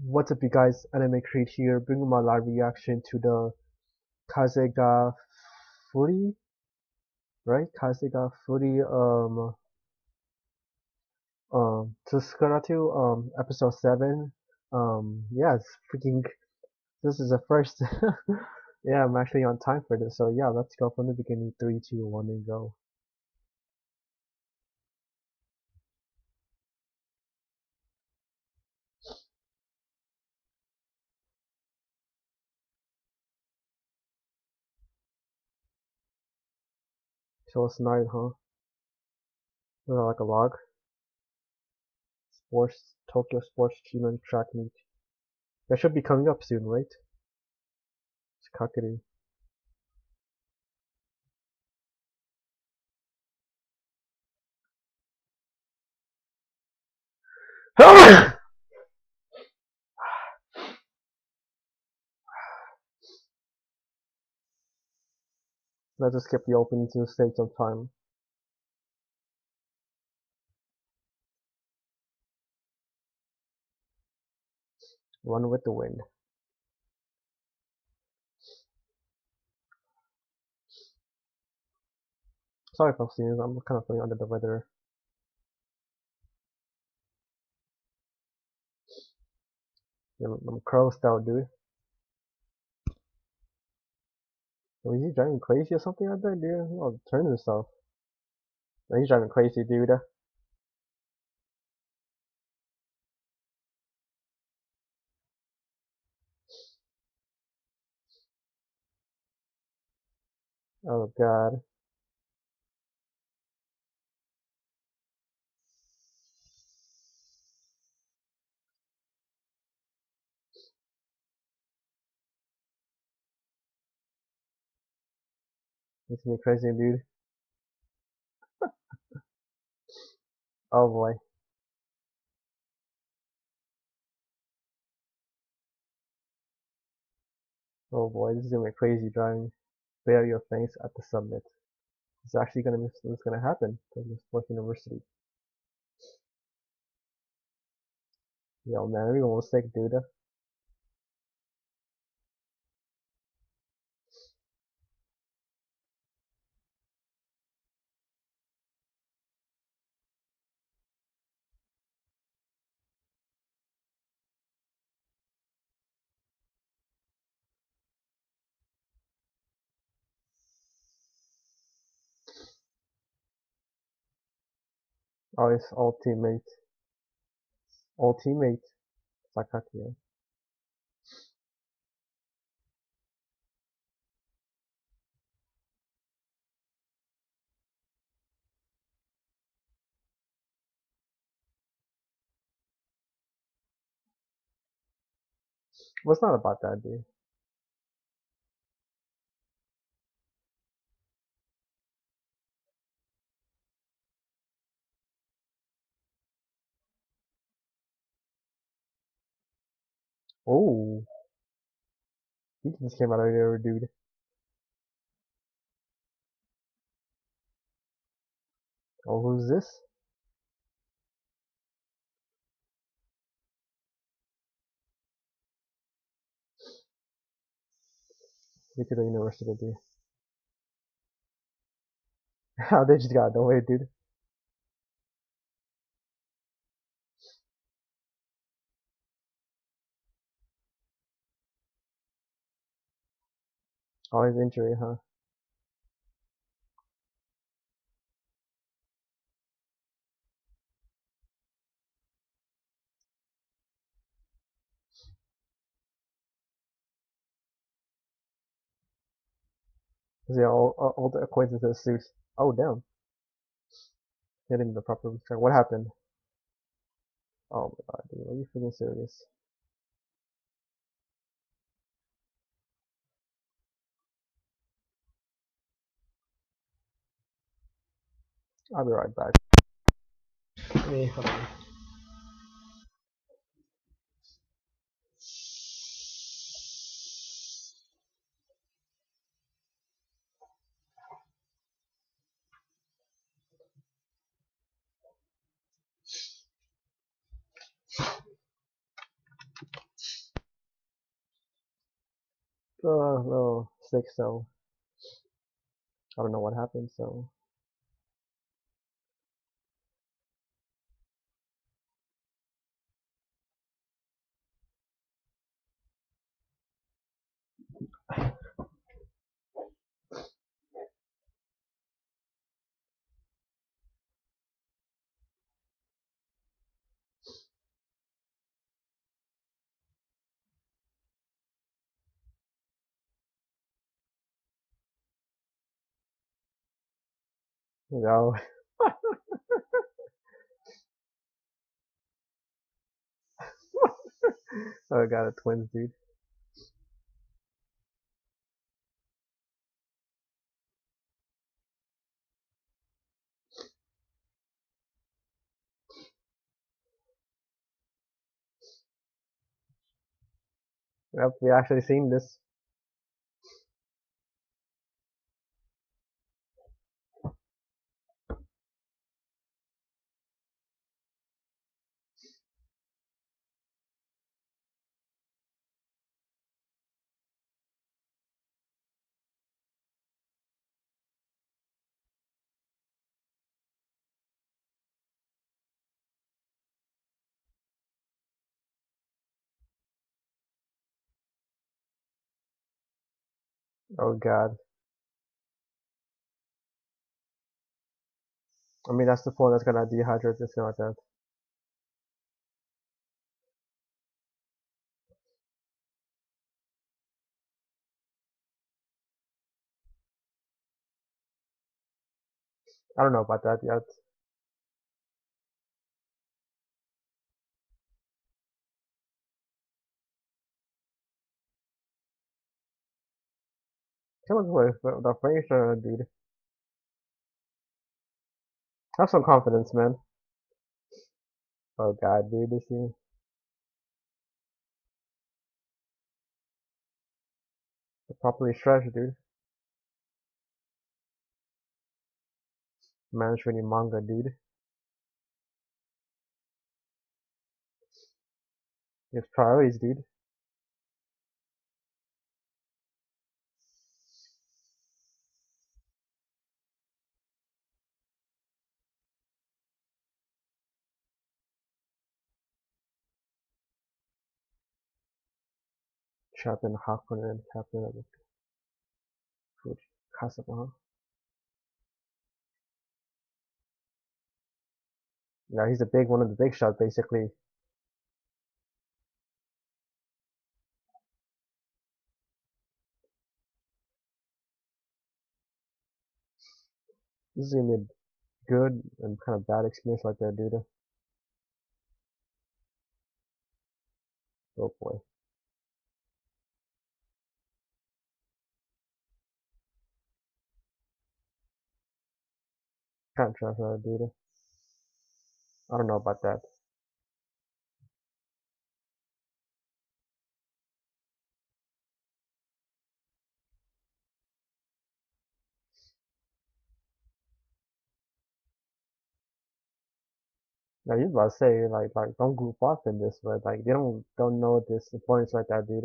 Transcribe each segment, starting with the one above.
What's up you guys, Anime Creed here, bringing my live reaction to the Kazega Furi, right? Kazega Furi, um, um, Tsukuratu, um, episode 7, um, yeah, it's freaking, this is the first, yeah, I'm actually on time for this, so yeah, let's go from the beginning, Three, two, one, and go. So it's night, huh? Is that like a log? Sports, Tokyo Sports Achievement Track Meet. That should be coming up soon, right? It's Kakeru. Let's just skip the opening to save some time. Run with the wind. Sorry I'm seeing I'm kind of feeling under the weather. I'm crossed out, dude. Is he driving crazy or something like that, dude? Oh, turn himself. No, he's driving crazy, dude. Oh god. This is crazy, dude. oh boy. Oh boy, this is gonna be crazy driving. Bare your face at the summit. It's actually gonna be what's gonna happen to this fourth university. Yo man, everyone was sick, dude. Oh, it's. All teammate. Sakaki. Well, it's not about that, dude. Oh. He just came out of there, dude. Oh, who's this? Look at the university, dude. How they just got away, dude. Oh, his injury, huh? Yeah, all, all the acquaintances suit. Oh, damn. Getting the proper return. What happened? Oh my god, dude, are you freaking serious? I'll be right back. Hey, uh, little sick, so I don't know what happened. So you know, oh, I got a twins, dude. Yep, we actually seen this. Oh god. I mean, that's the phone that's gonna dehydrate this thing like that. I don't know about that yet. On, with the Fraser, dude. Have some confidence, man. Oh god, dude, this is properly stretched, dude. Manage reading manga, dude. It's priorities, dude. Hakunen, Captain of the Food Kasama. Yeah, he's a big one of the big shots basically. This is gonna be a good and kind of bad experience like that, dude. Oh boy. Can't trust that, dude. I don't know about that. Now you about to say like like don't group up in this, but like they don't don't know this importance like that, dude.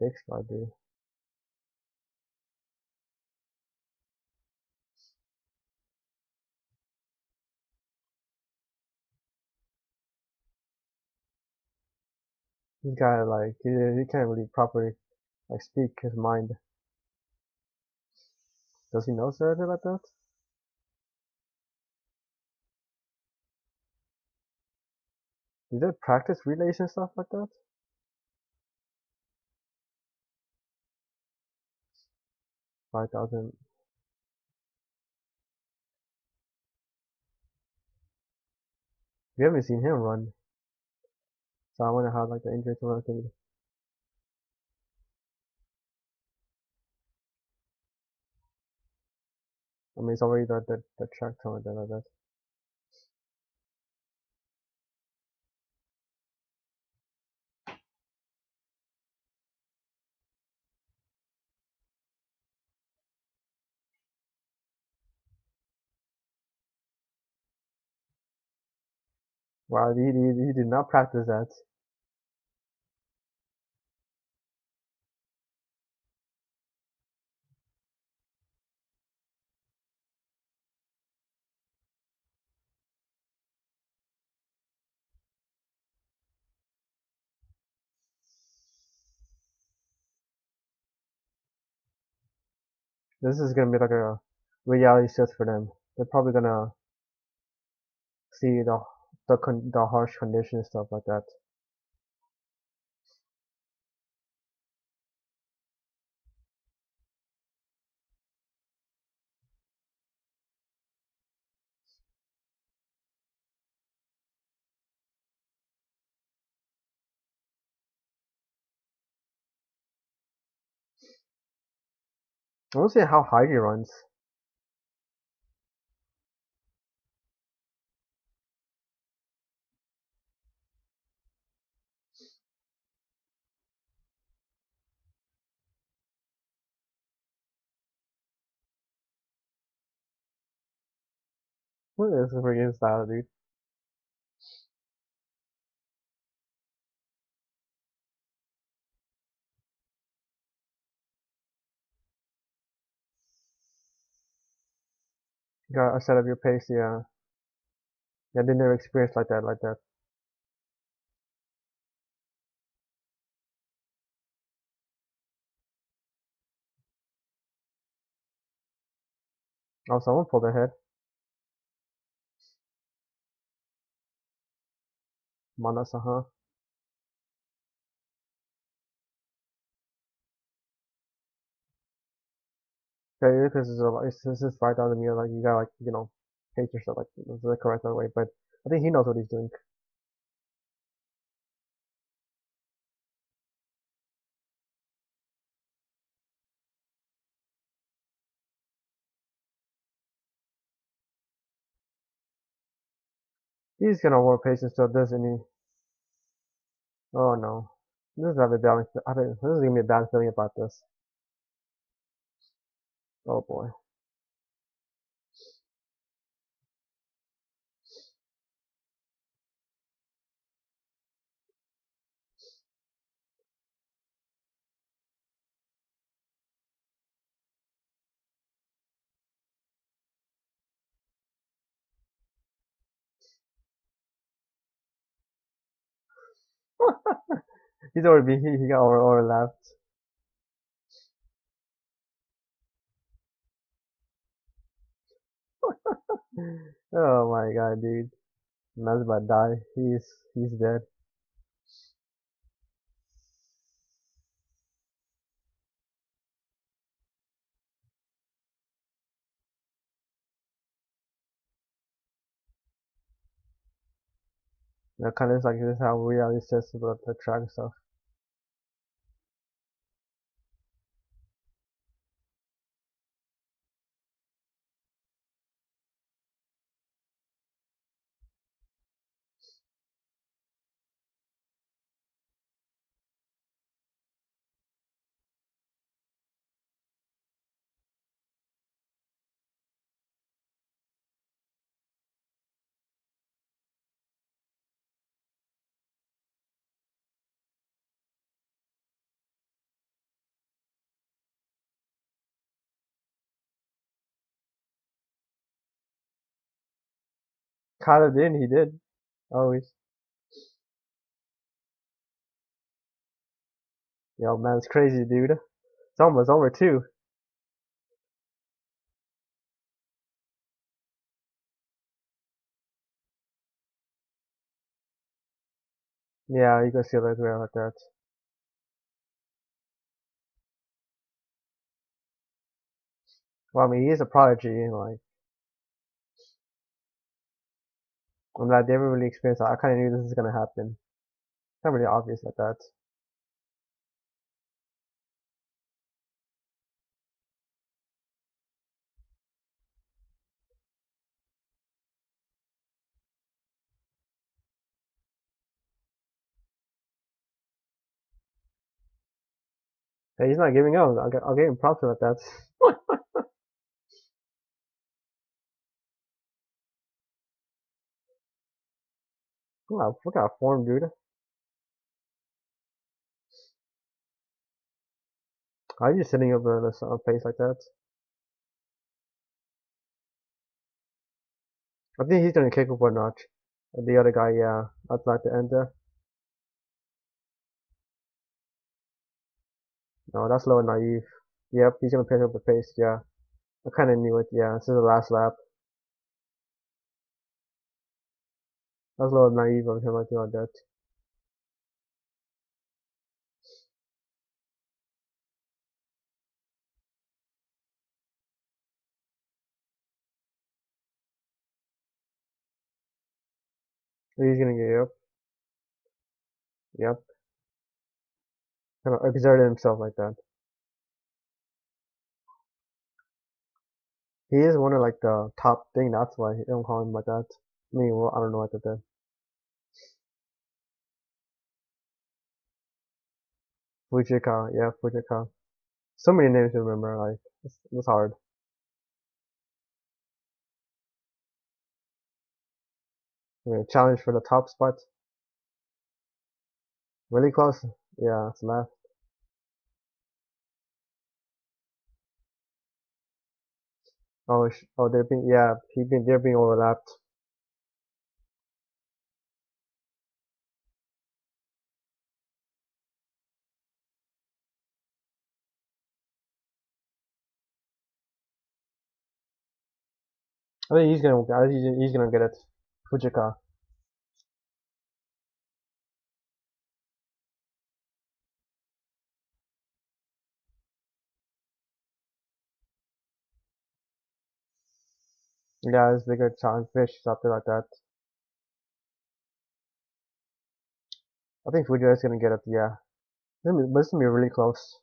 The squad, dude. This guy like he he can't really properly like speak his mind. Does he know anything like that? Did they practice relays and stuff like that? Five thousand. We haven't seen him run. So I wonder how like the injury to thing. I mean, it's already the the, the track time that. Wow, he, he, he did not practice that. This is gonna be like a reality set for them. They're probably gonna see the the con the harsh conditions stuff like that. I want to see how high he runs. This is freaking style, dude. You gotta set up your pace, yeah. Yeah, they never experienced like that, like that. Oh, someone pulled ahead. Manasaha. Yeah, because it's, a- this is right down the middle, like you gotta like, you know, pace yourself like this is the correct way, but I think he knows what he's doing. He's gonna overpace and stuff, doesn't he? Oh no. This is have a bad, I this is gonna be a bad feeling about this. Oh boy. He's already he, he got over, overlapped. oh my god, dude. Man's about to die. He's he's dead. Kind of like this is how reality sets about the tracks stuff. Kind of did, he did. Always. Yo, man, it's crazy, dude. It's almost over too. Yeah, you can see that, like that. Well, I mean, he is a prodigy, like. I'm glad they haven't really experienced that. I kind of knew this was gonna happen. It's not really obvious like that. He's not giving up. I'll, I'll give him props for that. Wow, look at form, dude. Are you sitting over in a face uh, like that? I think he's gonna kick up one notch. The other guy, yeah, I'd like to end there. No, that's low and naive. Yep, he's gonna pick up the pace, yeah. I kinda knew it, yeah. This is the last lap. That's a little naive of him, I think, like that. He's gonna get up. Yep. Kind of exerted himself like that. He is one of like the top thing. That's why they don't call him like that. I mean, well, I don't know what to do. Fujika, yeah, Fujika. So many names to remember. Like it's, it's hard. Okay, challenge for the top spot. Really close. Yeah, it's left. Oh, oh, they're being yeah, he been they're being overlapped. I think he's gonna he's gonna get it. Fujika. Yeah, there's bigger challenge fish, something like that. I think Fujika is gonna get it, yeah. This is gonna be really close.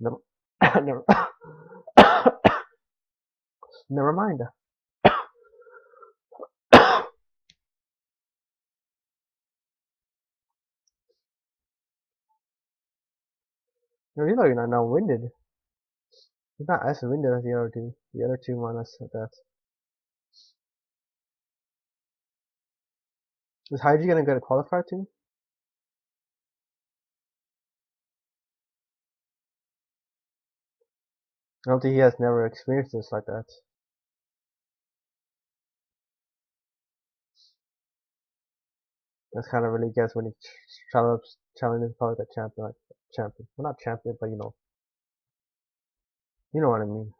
Never, never, never mind. No, he's not now winded. He's not as winded as the other two. The other two minus that. Is Haiji gonna get a qualifier too? I don't think he has never experienced this like that. That's kind of really gets when he challenges challenges probably the champion, like champion. Well, not champion, but you know, you know what I mean.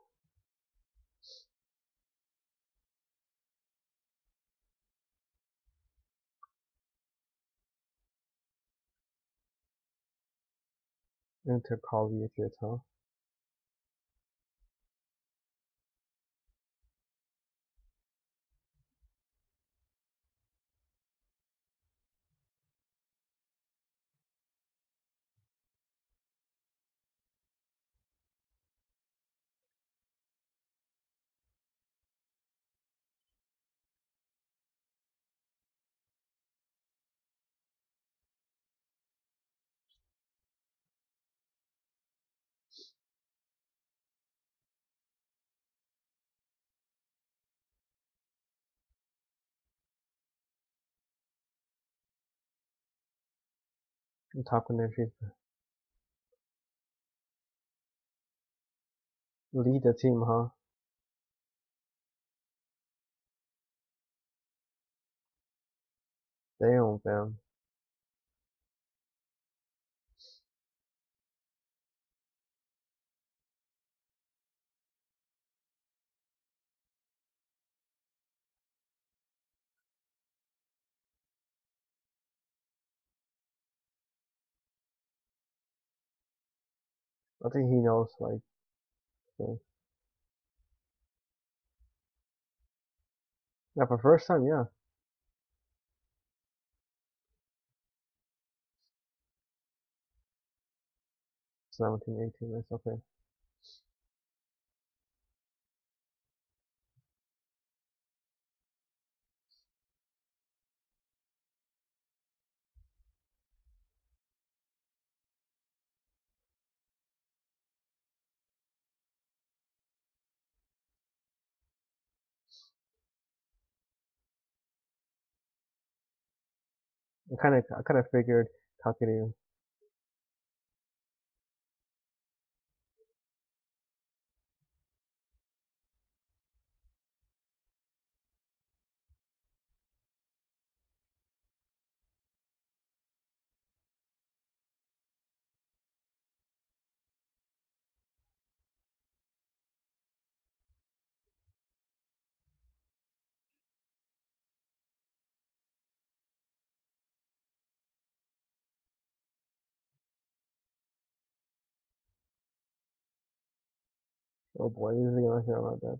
Intercollegiate, huh? Countries lead the team, huh? Damn, fam. I think he knows, like, okay. yeah, for first time, yeah. 17, 18, that's okay. I kind of I kind of figured Kakeru. Oh boy, is gonna hear about that.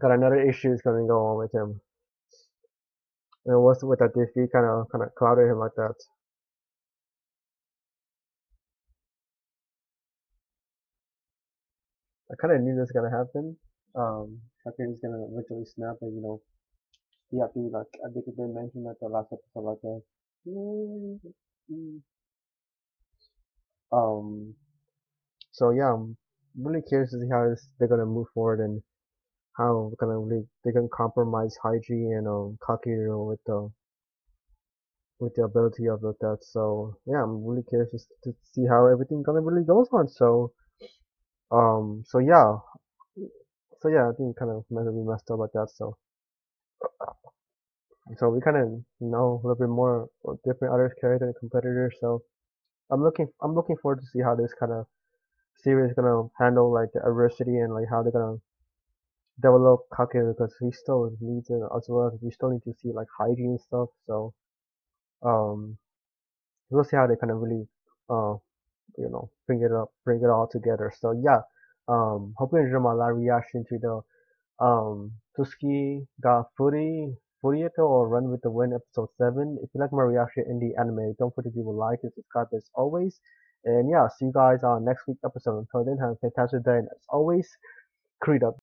Got another issue is gonna go on with him. And what's with that defeat kind of kind of clouded him like that. I kind of knew this was gonna happen. Um, Kakeru's gonna eventually snap, and you know, he had to like I think it did mention that the last episode like that. Um, so yeah, I'm really curious to see how this, they're gonna move forward and how gonna really they can compromise Haiji and um Kakeru with the with the ability of that. So yeah, I'm really curious to, to see how everything gonna really goes on. So um, so yeah, so yeah, I think kind of mentally messed up like that. So so we kind of know a little bit more of different other character and competitors. So I'm looking I'm looking forward to see how this kind of series is gonna handle like the adversity and like how they're gonna develop Kakeru because we still need to as well we still need to see like hygiene stuff. So um, we'll see how they kind of really uh you know bring it up bring it all together. So yeah, um, hope you enjoyed my live reaction to the um Tsuki ga Furi Furieto or Run with the Wind episode 7. If you like my reaction in the anime, don't forget to like and subscribe as always. And yeah, see you guys on next week's episode. Until then, have a fantastic day. And as always, Creed up.